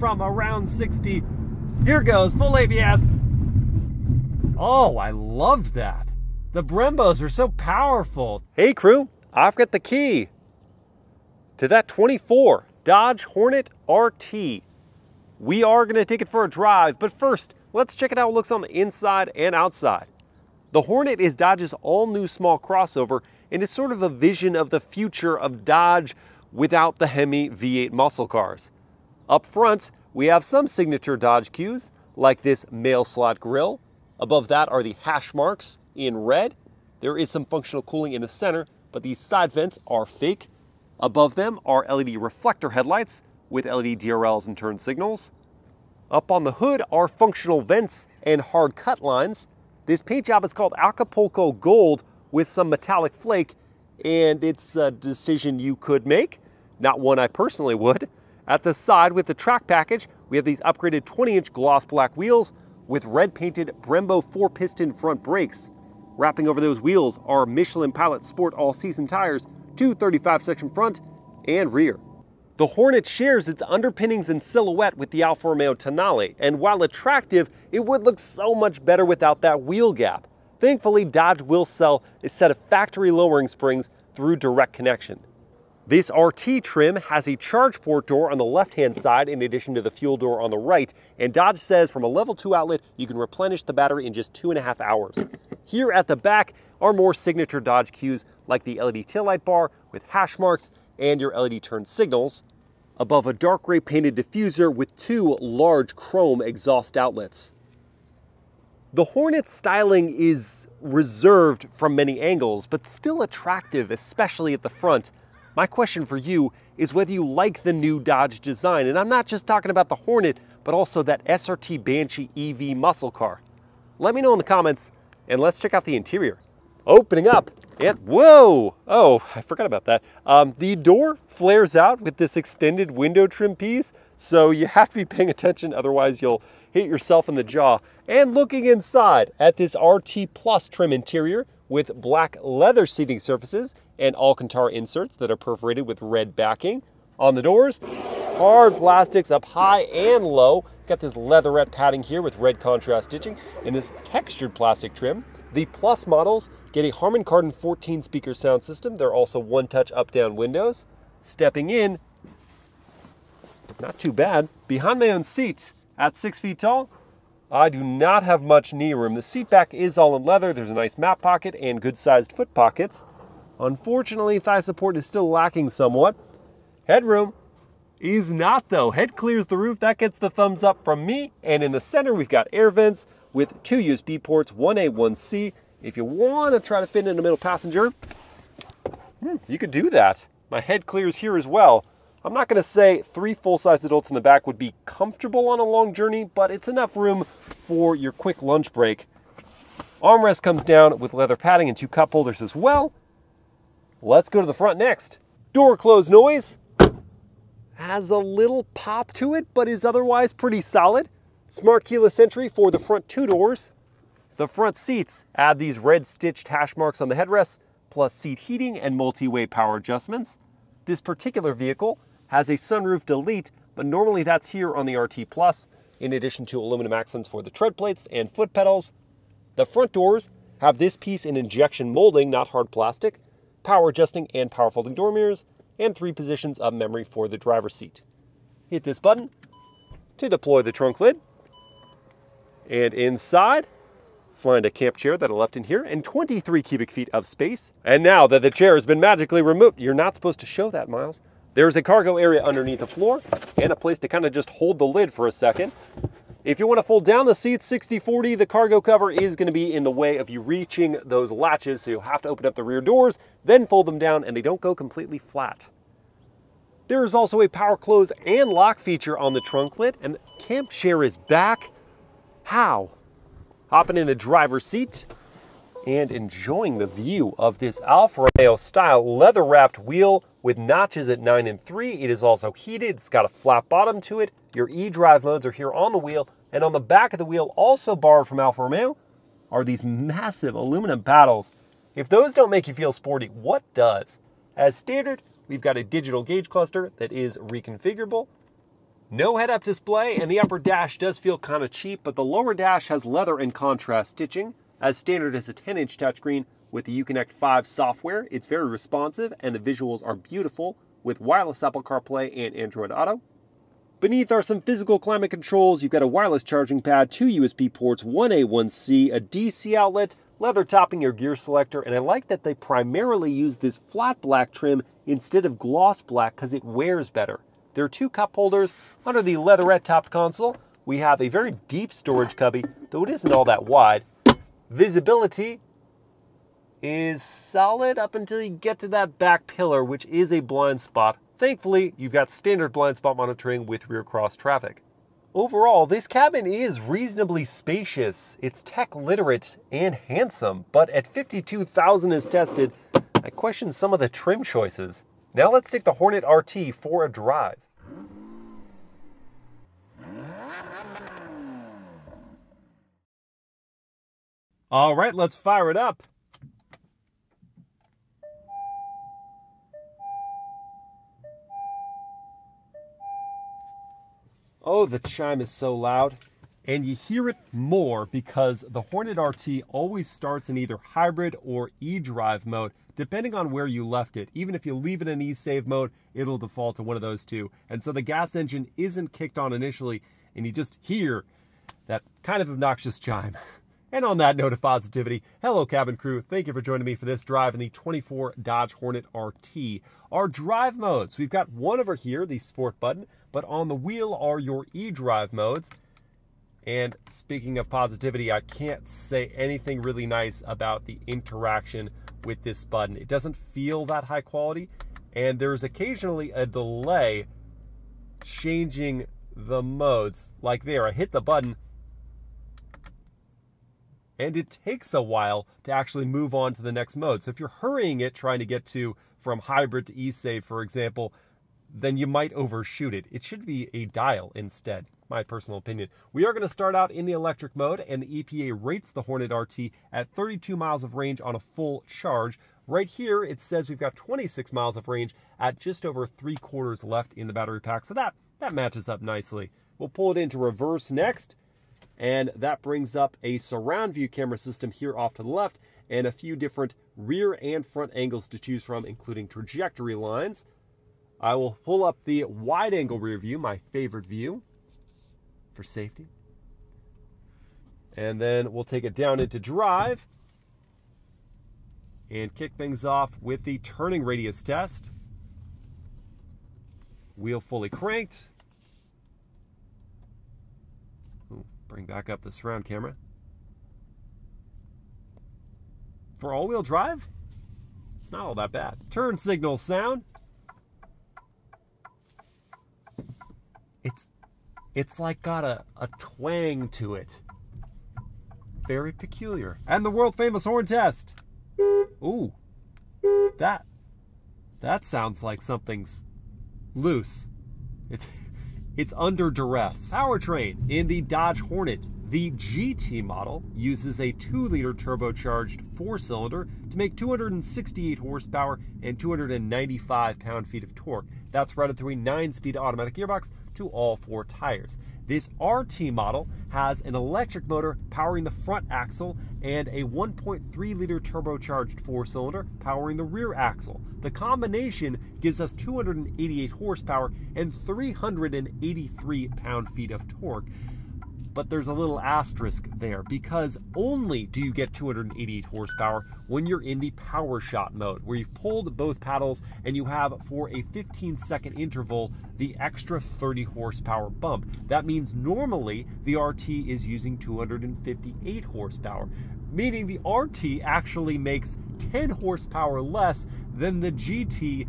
from around 60. Here goes, full ABS. Oh, I loved that. The Brembos are so powerful. Hey crew, I've got the key to that 24 Dodge Hornet RT. We are gonna take it for a drive, but first, let's check it out how it looks on the inside and outside. The Hornet is Dodge's all new small crossover and is sort of a vision of the future of Dodge without the Hemi V8 muscle cars. Up front, we have some signature Dodge cues, like this mail slot grille. Above that are the hash marks in red. There is some functional cooling in the center, but these side vents are fake. Above them are LED reflector headlights with LED DRLs and turn signals. Up on the hood are functional vents and hard cut lines. This paint job is called Acapulco Gold with some metallic flake, and it's a decision you could make, not one I personally would. At the side with the track package, we have these upgraded 20-inch gloss black wheels with red painted Brembo four piston front brakes. Wrapping over those wheels are Michelin Pilot Sport all season tires, 235 section front and rear. The Hornet shares its underpinnings and silhouette with the Alfa Romeo Tonale, and while attractive, it would look so much better without that wheel gap. Thankfully, Dodge will sell a set of factory lowering springs through direct connection. This RT trim has a charge port door on the left-hand side in addition to the fuel door on the right, and Dodge says from a level 2 outlet, you can replenish the battery in just two and a half hours. Here at the back are more signature Dodge cues like the LED taillight bar with hash marks and your LED turn signals, above a dark gray painted diffuser with two large chrome exhaust outlets. The Hornet styling is reserved from many angles, but still attractive, especially at the front. My question for you is whether you like the new Dodge design. And I'm not just talking about the Hornet, but also that SRT Banshee EV muscle car. Let me know in the comments, and let's check out the interior. Opening up, and whoa, oh, I forgot about that. Um, the door flares out with this extended window trim piece, so you have to be paying attention, otherwise you'll hit yourself in the jaw. And looking inside at this RT Plus trim interior, with black leather seating surfaces and Alcantara inserts that are perforated with red backing. On the doors, hard plastics up high and low. Got this leatherette padding here with red contrast stitching in this textured plastic trim. The Plus models get a Harman Kardon 14 speaker sound system. They're also one touch up down windows. Stepping in, not too bad. Behind my own seat at six feet tall, I do not have much knee room. The seat back is all in leather. There's a nice map pocket and good sized foot pockets. Unfortunately, thigh support is still lacking somewhat. Headroom is not though. Head clears the roof. That gets the thumbs up from me. And in the center, we've got air vents with two USB ports, 1A, 1C. If you want to try to fit in the middle passenger, hmm, you could do that. My head clears here as well. I'm not going to say three full-size adults in the back would be comfortable on a long journey, but it's enough room for your quick lunch break. Armrest comes down with leather padding and two cup holders as well. Let's go to the front next. Door close noise has a little pop to it, but is otherwise pretty solid. Smart keyless entry for the front two doors. The front seats add these red stitched hash marks on the headrests, plus seat heating and multi-way power adjustments. This particular vehicle has a sunroof delete, but normally that's here on the RT Plus, in addition to aluminum accents for the tread plates and foot pedals. The front doors have this piece in injection molding, not hard plastic, power adjusting and power folding door mirrors, and three positions of memory for the driver's seat. Hit this button to deploy the trunk lid. And inside, find a camp chair that I left in here and 23 cubic feet of space. And now that the chair has been magically removed, you're not supposed to show that, Miles. There's a cargo area underneath the floor and a place to kind of just hold the lid for a second. If you want to fold down the seats 60-40, the cargo cover is going to be in the way of you reaching those latches, so you'll have to open up the rear doors, then fold them down, and they don't go completely flat. There is also a power close and lock feature on the trunk lid, and camp chair is back. How? Hopping in the driver's seat, and enjoying the view of this Alfa Romeo style leather wrapped wheel with notches at 9 and 3. It is also heated, it's got a flat bottom to it. Your e-drive modes are here on the wheel, and on the back of the wheel, also borrowed from Alfa Romeo, are these massive aluminum paddles. If those don't make you feel sporty, what does? As standard, we've got a digital gauge cluster that is reconfigurable. No head-up display, and the upper dash does feel kind of cheap, but the lower dash has leather and contrast stitching. As standard as a 10-inch touchscreen with the Uconnect 5 software, it's very responsive, and the visuals are beautiful with wireless Apple CarPlay and Android Auto. Beneath are some physical climate controls. You've got a wireless charging pad, two USB ports, one A, one C, a DC outlet, leather topping your gear selector, and I like that they primarily use this flat black trim instead of gloss black because it wears better. There are two cup holders under the leatherette topped console. We have a very deep storage cubby, though it isn't all that wide. Visibility is solid up until you get to that back pillar, which is a blind spot. Thankfully, you've got standard blind spot monitoring with rear cross traffic. Overall, this cabin is reasonably spacious. It's tech literate and handsome, but at 52,000 as tested, I question some of the trim choices. Now let's take the Hornet RT for a drive. All right, let's fire it up. Oh, the chime is so loud. And you hear it more because the Hornet RT always starts in either hybrid or e-drive mode, depending on where you left it. Even if you leave it in e-save mode, it'll default to one of those two. And so the gas engine isn't kicked on initially, and you just hear that kind of obnoxious chime. And on that note of positivity, hello cabin crew. Thank you for joining me for this drive in the 24 Dodge Hornet RT. Our drive modes, we've got one over here, the sport button, but on the wheel are your e-drive modes. And speaking of positivity, I can't say anything really nice about the interaction with this button. It doesn't feel that high quality, and there's occasionally a delay changing the modes. Like there, I hit the button, and it takes a while to actually move on to the next mode. So if you're hurrying it, trying to get to from hybrid to e-save, for example, then you might overshoot it. It should be a dial instead, my personal opinion. We are going to start out in the electric mode, and the EPA rates the Hornet RT at 32 miles of range on a full charge. Right here, it says we've got 26 miles of range at just over three quarters left in the battery pack, so that, that matches up nicely. We'll pull it into reverse next, and that brings up a surround view camera system here off to the left, and a few different rear and front angles to choose from, including trajectory lines, I will pull up the wide angle rear view, my favorite view for safety. And then we'll take it down into drive and kick things off with the turning radius test. Wheel fully cranked. Ooh, bring back up the surround camera. For all-wheel drive, it's not all that bad. Turn signal sound. it's it's like got a, a twang to it. Very peculiar. And the world famous horn test. Ooh. That that sounds like something's loose. It's it's under duress. Powertrain in the Dodge Hornet the GT model uses a 2-liter turbocharged 4-cylinder to make 268 horsepower and 295 pound-feet of torque. That's routed through a 9-speed automatic gearbox to all four tires. This RT model has an electric motor powering the front axle and a 1.3 liter turbocharged four cylinder powering the rear axle. The combination gives us 288 horsepower and 383 pound feet of torque but there's a little asterisk there because only do you get 288 horsepower when you're in the power shot mode where you've pulled both paddles and you have for a 15 second interval the extra 30 horsepower bump. That means normally the RT is using 258 horsepower, meaning the RT actually makes 10 horsepower less than the GT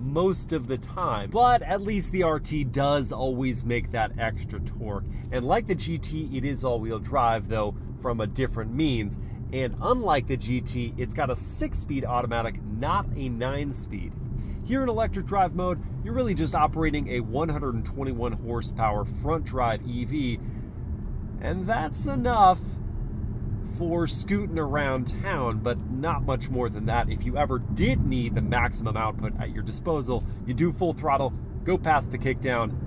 most of the time. But at least the RT does always make that extra torque. And like the GT, it is all-wheel drive, though, from a different means. And unlike the GT, it's got a six-speed automatic, not a nine-speed. Here in electric drive mode, you're really just operating a 121 horsepower front drive EV, and that's enough for scooting around town, but not much more than that. If you ever did need the maximum output at your disposal, you do full throttle, go past the kickdown,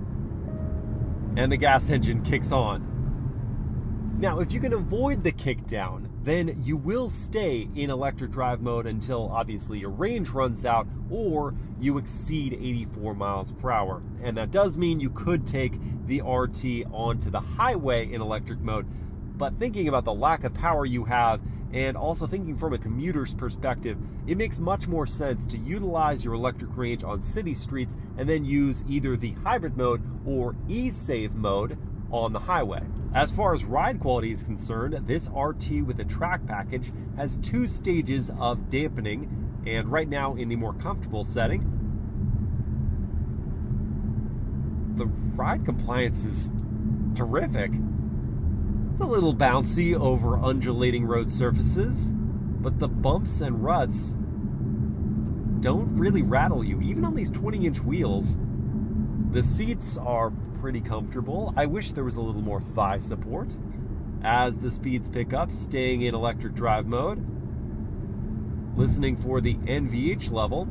and the gas engine kicks on. Now, if you can avoid the kickdown, then you will stay in electric drive mode until obviously your range runs out or you exceed 84 miles per hour. And that does mean you could take the RT onto the highway in electric mode. But thinking about the lack of power you have and also thinking from a commuter's perspective, it makes much more sense to utilize your electric range on city streets and then use either the hybrid mode or e-save mode on the highway. As far as ride quality is concerned, this RT with the track package has two stages of dampening, and right now in the more comfortable setting, the ride compliance is terrific. It's a little bouncy over undulating road surfaces, but the bumps and ruts don't really rattle you, even on these 20 inch wheels. The seats are pretty comfortable. I wish there was a little more thigh support. As the speeds pick up, staying in electric drive mode, listening for the NVH level.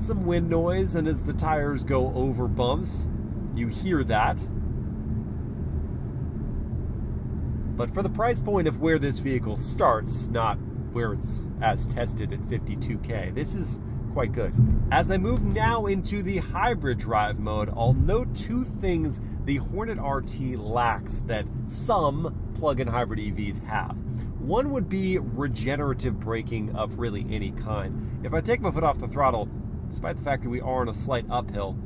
Some wind noise, and as the tires go over bumps, you hear that. But for the price point of where this vehicle starts, not where it's as tested at 52K, this is quite good. As I move now into the hybrid drive mode, I'll note two things the Hornet RT lacks that some plug-in hybrid EVs have. One would be regenerative braking of really any kind. If I take my foot off the throttle, despite the fact that we are on a slight uphill,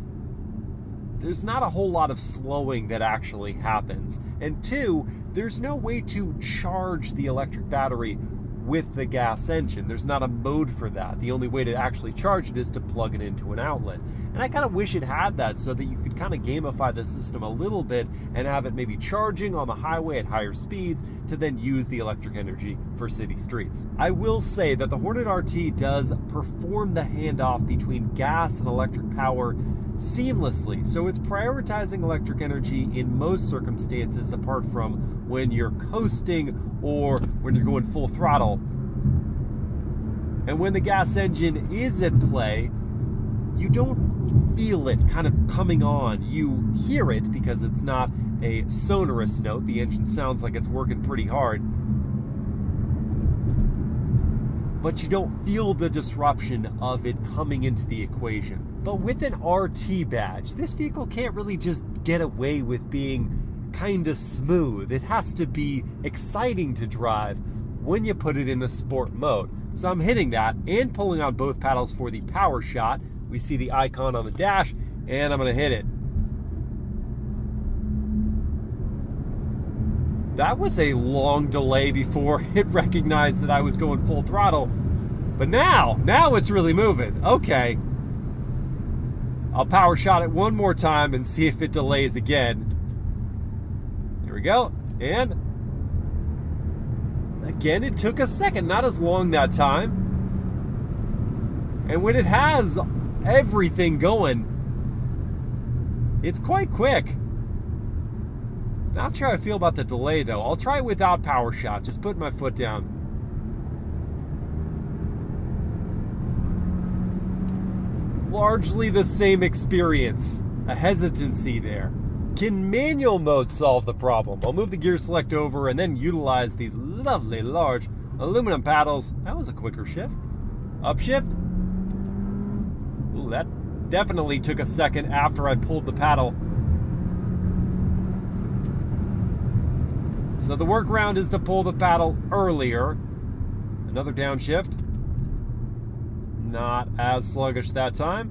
there's not a whole lot of slowing that actually happens. And two, there's no way to charge the electric battery with the gas engine. There's not a mode for that. The only way to actually charge it is to plug it into an outlet. And I kind of wish it had that so that you could kind of gamify the system a little bit and have it maybe charging on the highway at higher speeds to then use the electric energy for city streets. I will say that the Hornet RT does perform the handoff between gas and electric power seamlessly. So it's prioritizing electric energy in most circumstances apart from when you're coasting or when you're going full throttle. And when the gas engine is at play, you don't feel it kind of coming on. You hear it because it's not a sonorous note. The engine sounds like it's working pretty hard. But you don't feel the disruption of it coming into the equation. But with an RT badge, this vehicle can't really just get away with being kind of smooth. It has to be exciting to drive when you put it in the sport mode. So I'm hitting that and pulling on both paddles for the power shot. We see the icon on the dash and I'm gonna hit it. That was a long delay before it recognized that I was going full throttle. But now, now it's really moving. Okay, I'll power shot it one more time and see if it delays again. There we go. And again, it took a second, not as long that time. And when it has everything going, it's quite quick. Not sure how I feel about the delay though. I'll try it without power shot, just put my foot down. largely the same experience. A hesitancy there. Can manual mode solve the problem? I'll move the gear select over and then utilize these lovely large aluminum paddles. That was a quicker shift. Upshift. Ooh, that definitely took a second after I pulled the paddle. So the workaround is to pull the paddle earlier. Another downshift not as sluggish that time.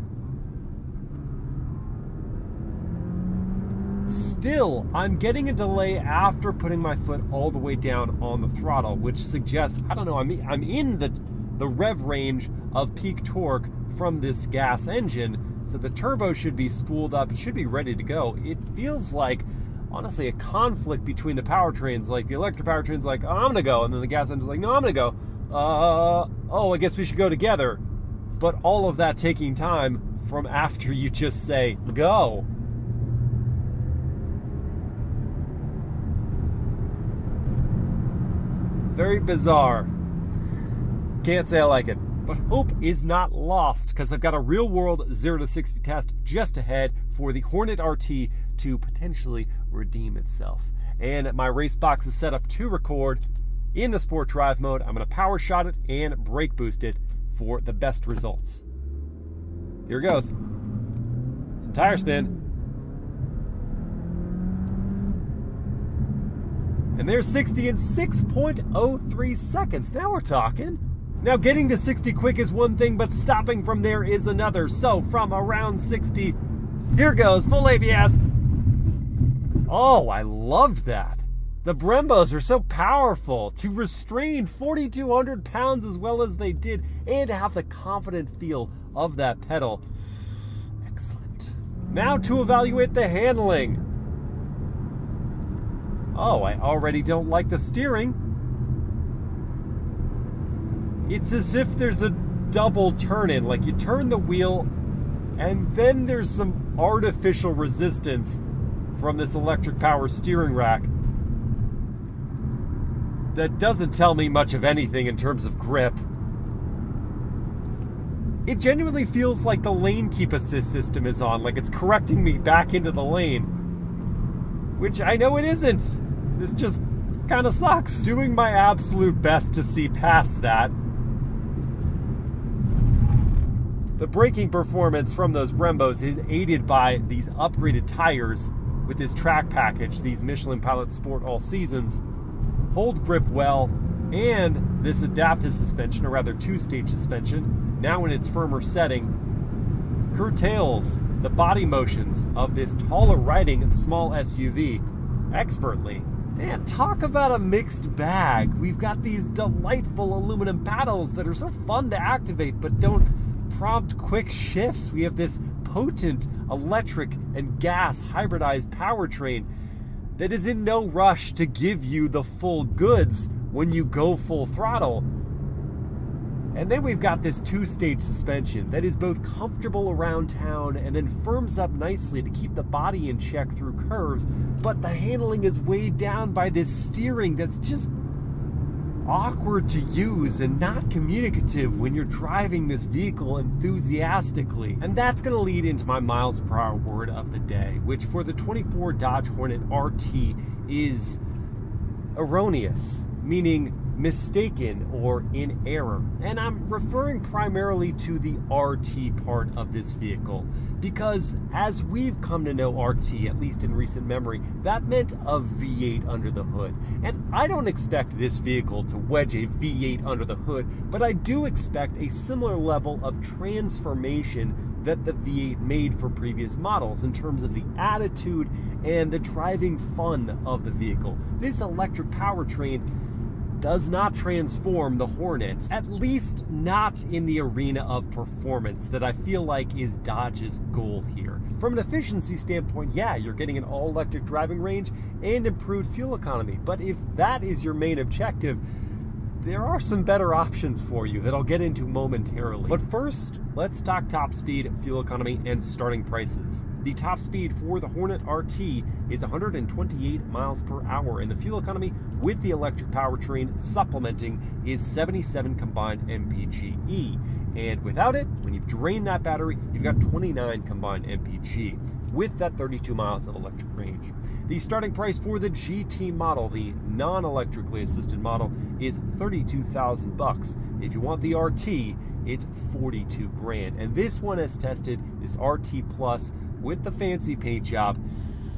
Still, I'm getting a delay after putting my foot all the way down on the throttle, which suggests, I don't know, I'm, I'm in the, the rev range of peak torque from this gas engine, so the turbo should be spooled up, it should be ready to go. It feels like, honestly, a conflict between the powertrains, like the electric powertrain's like, oh, I'm gonna go, and then the gas engine's like, no, I'm gonna go. Uh, oh, I guess we should go together but all of that taking time from after you just say go. very bizarre. Can't say I like it. But hope is not lost because I've got a real world 0 to 60 test just ahead for the Hornet RT to potentially redeem itself. And my race box is set up to record in the sport drive mode. I'm going to power shot it and brake boost it for the best results. Here it goes. Some tire spin. And there's 60 in 6.03 seconds. Now we're talking. Now getting to 60 quick is one thing, but stopping from there is another. So from around 60, here goes, full ABS. Oh, I loved that. The Brembos are so powerful to restrain 4,200 pounds as well as they did and to have the confident feel of that pedal. Excellent. Now to evaluate the handling. Oh, I already don't like the steering. It's as if there's a double turn in, like you turn the wheel and then there's some artificial resistance from this electric power steering rack that doesn't tell me much of anything in terms of grip. It genuinely feels like the lane keep assist system is on, like it's correcting me back into the lane. Which I know it isn't. This just kind of sucks. Doing my absolute best to see past that. The braking performance from those Brembos is aided by these upgraded tires with this track package, these Michelin Pilot Sport All Seasons hold grip well, and this adaptive suspension, or rather two-stage suspension, now in its firmer setting, curtails the body motions of this taller riding small SUV expertly. Man, talk about a mixed bag. We've got these delightful aluminum paddles that are so fun to activate but don't prompt quick shifts. We have this potent electric and gas hybridized powertrain that is in no rush to give you the full goods when you go full throttle. And then we've got this two stage suspension that is both comfortable around town and then firms up nicely to keep the body in check through curves, but the handling is weighed down by this steering that's just awkward to use and not communicative when you're driving this vehicle enthusiastically. And that's going to lead into my miles per hour word of the day, which for the 24 Dodge Hornet RT is erroneous, meaning mistaken or in error. And I'm referring primarily to the RT part of this vehicle because as we've come to know RT, at least in recent memory, that meant a V8 under the hood. And I don't expect this vehicle to wedge a V8 under the hood, but I do expect a similar level of transformation that the V8 made for previous models in terms of the attitude and the driving fun of the vehicle. This electric powertrain does not transform the Hornet, at least not in the arena of performance that I feel like is Dodge's goal here. From an efficiency standpoint, yeah, you're getting an all electric driving range and improved fuel economy, but if that is your main objective, there are some better options for you that I'll get into momentarily. But first, let's talk top speed, fuel economy, and starting prices. The top speed for the Hornet RT is 128 miles per hour, and the fuel economy with the electric powertrain supplementing is 77 combined mpge. And without it, when you've drained that battery, you've got 29 combined mpg with that 32 miles of electric range. The starting price for the GT model, the non-electrically assisted model, is 32,000 bucks. If you want the RT, it's 42 grand. And this one has tested this RT Plus with the fancy paint job.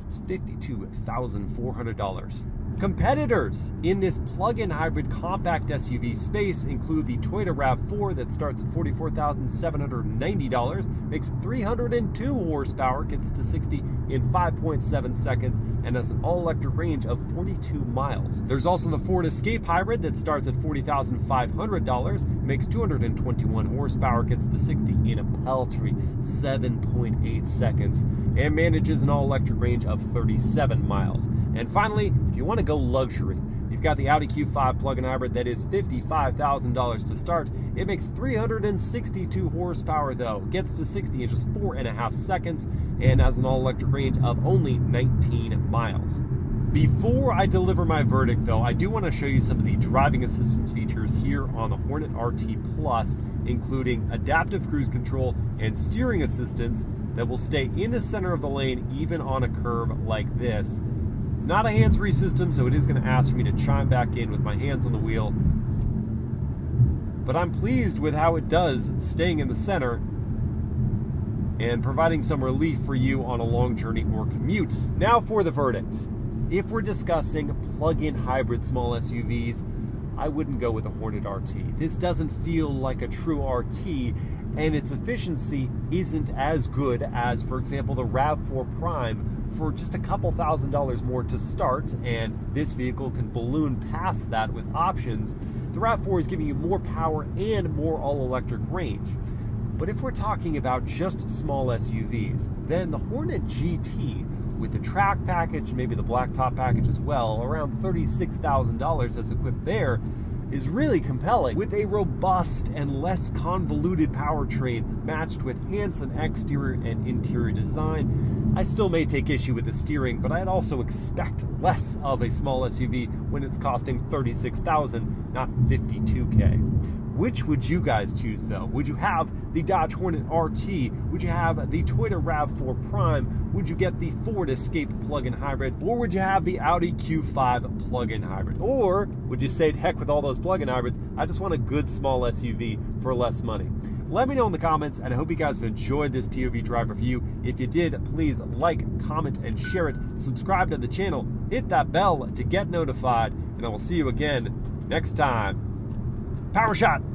It's $52,400. Competitors in this plug-in hybrid compact SUV space include the Toyota RAV4 that starts at $44,790, makes 302 horsepower, gets to 60 in 5.7 seconds, and has an all-electric range of 42 miles. There's also the Ford Escape Hybrid that starts at $40,500, makes 221 horsepower, gets to 60 in a paltry 7.8 seconds, and manages an all-electric range of 37 miles. And finally, if you want to go luxury, you've got the Audi Q5 plug-in hybrid that is $55,000 to start. It makes 362 horsepower though, gets to 60 in just four and a half seconds, and has an all-electric range of only 19 miles. Before I deliver my verdict, though, I do want to show you some of the driving assistance features here on the Hornet RT Plus, including adaptive cruise control and steering assistance that will stay in the center of the lane even on a curve like this. It's not a hands-free system, so it is going to ask for me to chime back in with my hands on the wheel. But I'm pleased with how it does staying in the center and providing some relief for you on a long journey or commute. Now for the verdict. If we're discussing plug-in hybrid small SUVs, I wouldn't go with a Hornet RT. This doesn't feel like a true RT, and its efficiency isn't as good as, for example, the RAV4 Prime for just a couple thousand dollars more to start, and this vehicle can balloon past that with options. The RAV4 is giving you more power and more all-electric range. But if we're talking about just small SUVs, then the Hornet GT with the track package, maybe the blacktop package as well, around $36,000 as equipped there, is really compelling. With a robust and less convoluted powertrain matched with handsome exterior and interior design, I still may take issue with the steering, but I'd also expect less of a small SUV when it's costing 36,000, not 52k. Which would you guys choose though? Would you have the Dodge Hornet RT? Would you have the Toyota RAV4 Prime? Would you get the Ford Escape plug-in hybrid? Or would you have the Audi Q5 plug-in hybrid? Or would you say, heck with all those plug-in hybrids, I just want a good small SUV for less money? Let me know in the comments, and I hope you guys have enjoyed this POV drive review. If you did, please like, comment, and share it. Subscribe to the channel, hit that bell to get notified, and I will see you again next time. Power shot.